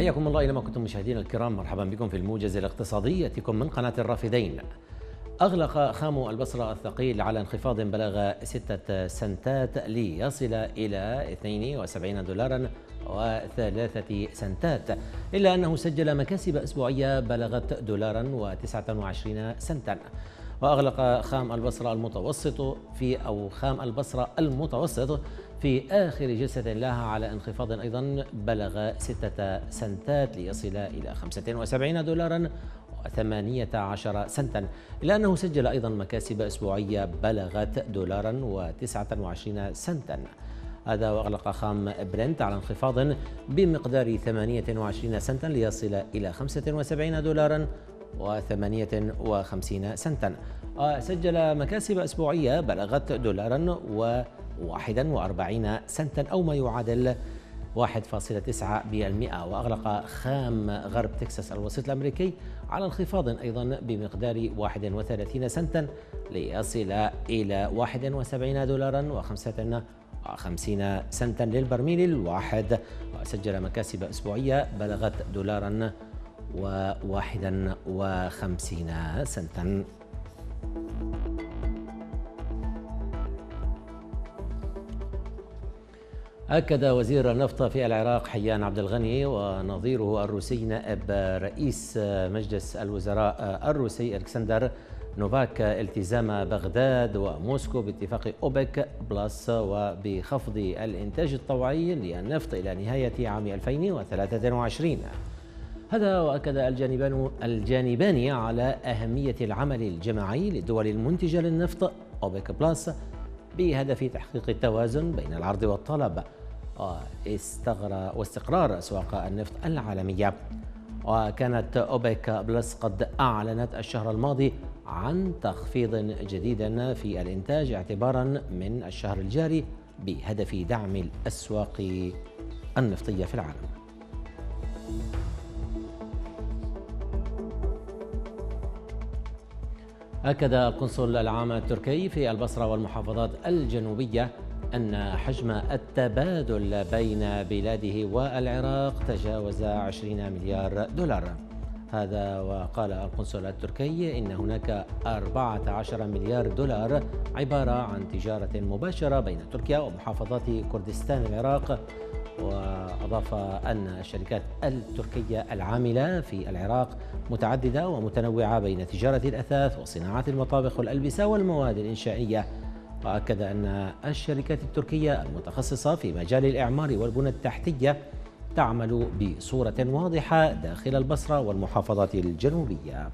حياكم الله اينما كنتم مشاهدينا الكرام مرحبا بكم في الموجز الاقتصادي ياتيكم من قناة الرافدين. أغلق خام البصرة الثقيل على انخفاض بلغ ستة سنتات ليصل إلى 72 دولارا وثلاثة سنتات إلا أنه سجل مكاسب أسبوعية بلغت دولارا وتسعة وعشرين سنتا وأغلق خام البصرة المتوسط في أو خام البصرة المتوسط في آخر جلسة لها على انخفاض أيضا بلغ ستة سنتات ليصل إلى 75 دولارا وثمانية عشر سنتا. إلا أنه سجل أيضا مكاسب أسبوعية بلغت دولارا وتسعة وعشرين سنتا. هذا وأغلق خام برنت على انخفاض بمقدار 28 سنتا ليصل إلى 75 دولارا و58 سنتا. سجل مكاسب أسبوعية بلغت دولارا و41 سنتا أو ما يعادل 1.9% وأغلق خام غرب تكساس الوسيط الأمريكي على انخفاض أيضا بمقدار 31 سنتا ليصل إلى 71 دولارا و55 سنتا للبرميل الواحد. وسجل مكاسب أسبوعية بلغت دولارا وواحدا وخمسين سنتا. أكد وزير النفط في العراق حيان عبد الغني ونظيره الروسي نائب رئيس مجلس الوزراء الروسي ألكسندر نوفاك التزام بغداد وموسكو باتفاق أوبك بلس وبخفض الإنتاج الطوعي للنفط إلى نهاية عام 2023 هذا وأكد الجانبان الجانبان على أهمية العمل الجماعي للدول المنتجة للنفط أوبك بلس بهدف تحقيق التوازن بين العرض والطلب. واستقرار أسواق النفط العالمية. وكانت أوبك بلس قد أعلنت الشهر الماضي عن تخفيض جديد في الإنتاج اعتبارا من الشهر الجاري بهدف دعم الأسواق النفطية في العالم. أكد القنصل العام التركي في البصرة والمحافظات الجنوبية أن حجم التبادل بين بلاده والعراق تجاوز 20 مليار دولار. هذا وقال القنصل التركي إن هناك 14 مليار دولار عبارة عن تجارة مباشرة بين تركيا ومحافظات كردستان العراق. وأضاف أن الشركات التركية العاملة في العراق متعددة ومتنوعة بين تجارة الأثاث وصناعة المطابخ والألبسة والمواد الإنشائية. وأكد أن الشركات التركية المتخصصة في مجال الإعمار والبنى التحتية تعمل بصورة واضحة داخل البصرة والمحافظات الجنوبية.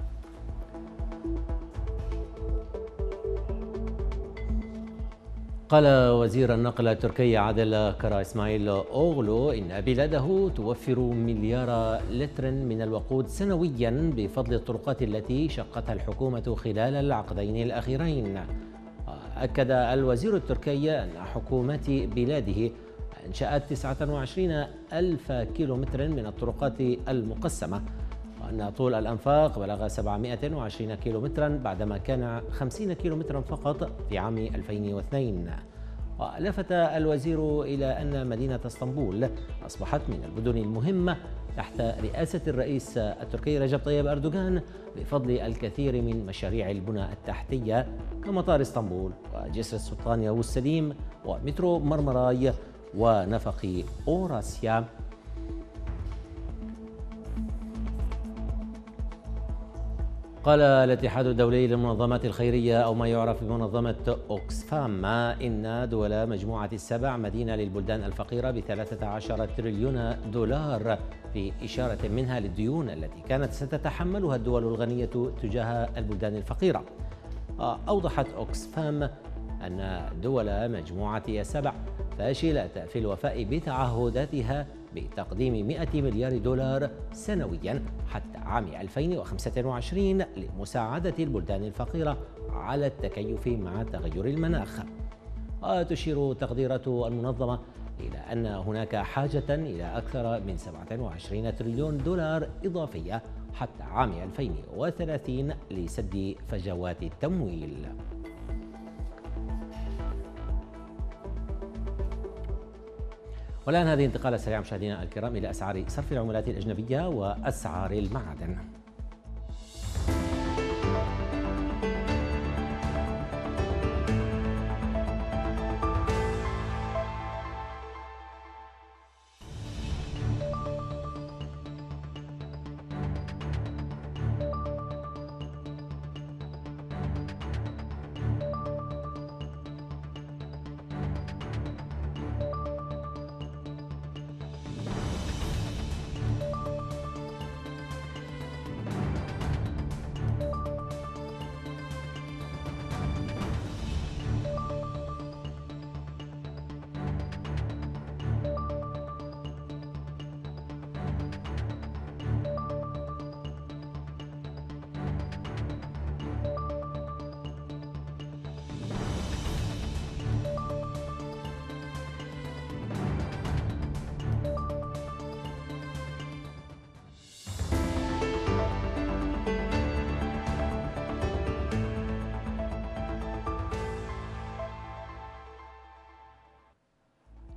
قال وزير النقل التركي عادل كرا إسماعيل أوغلو إن بلاده توفر مليار لتر من الوقود سنويا بفضل الطرقات التي شقتها الحكومة خلال العقدين الأخيرين. أكد الوزير التركي أن حكومة بلاده أنشأت 29 ألف كيلومتر من الطرقات المقسمة وأن طول الأنفاق بلغ 720 كيلومترا بعدما كان 50 كيلومترا فقط في عام 2002 ولفت الوزير إلى أن مدينة اسطنبول أصبحت من المدن المهمة تحت رئاسة الرئيس التركي رجب طيب أردوغان بفضل الكثير من مشاريع البنى التحتية كمطار إسطنبول وجسر السلطان ياوز سليم ومترو مرمراي ونفق أوراسيا. قال الاتحاد الدولي للمنظمات الخيرية أو ما يعرف بمنظمة أوكسفام إن دول مجموعة السبع مدينة للبلدان الفقيرة بثلاثة عشر تريليون دولار في إشارة منها للديون التي كانت ستتحملها الدول الغنية تجاه البلدان الفقيرة. أوضحت أوكسفام أن دول مجموعة السبع فاشلت في الوفاء بتعهداتها بتقديم 100 مليار دولار سنويا حتى عام 2025 لمساعدة البلدان الفقيرة على التكيف مع تغير المناخ. وتشير تقديرات المنظمة إلى أن هناك حاجة إلى أكثر من 27 تريليون دولار إضافية حتى عام 2030 لسد فجوات التمويل. والآن هذه انتقالة سريعة مشاهدينا الكرام إلى أسعار صرف العملات الأجنبية وأسعار المعادن.